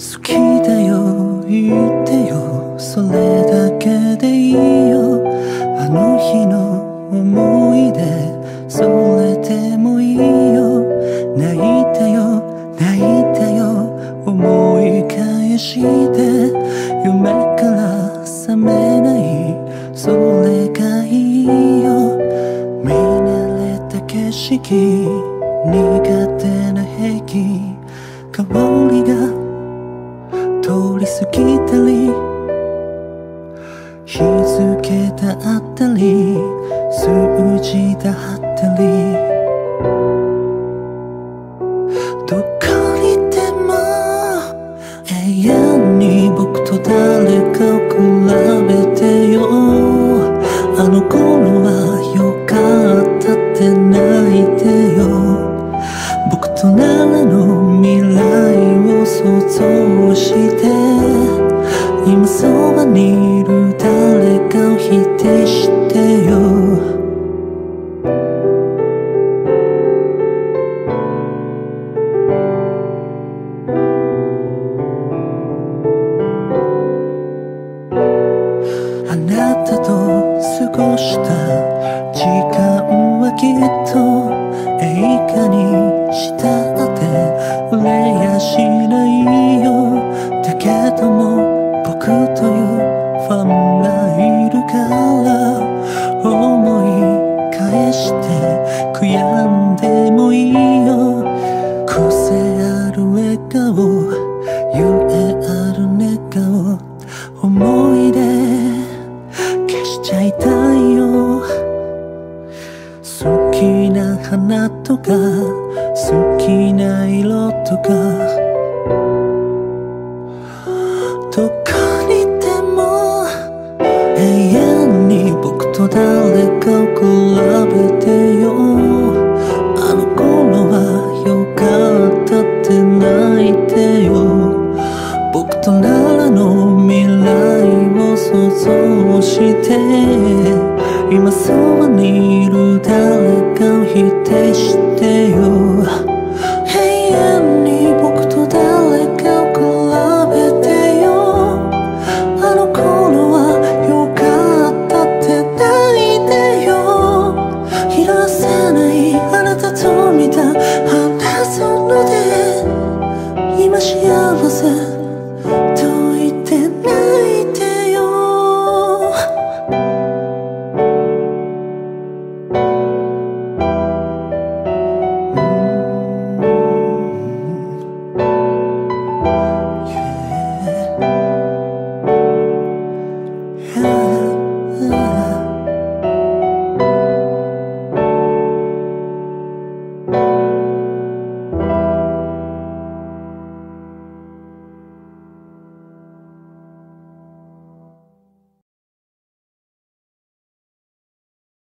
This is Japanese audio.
好きだよ言ってよそれだ日付だったり数字だったり。どこにでも永遠に僕と誰かを比べてよ。あの頃はよかったって泣いてよ。僕とならの未来を想像して。今そばにいるかを否定してよ。あなたと過ごした時間はきっとして悔やんでもいいよ。癖ある笑顔夢ある寝顔思い出消しちゃいたいよ。好きな花とか好きな色とかと誰かを比べてよ。あの頃はよかったって泣いてよ。僕とならの未来を想像して。今そばにいる誰かを否定してよ。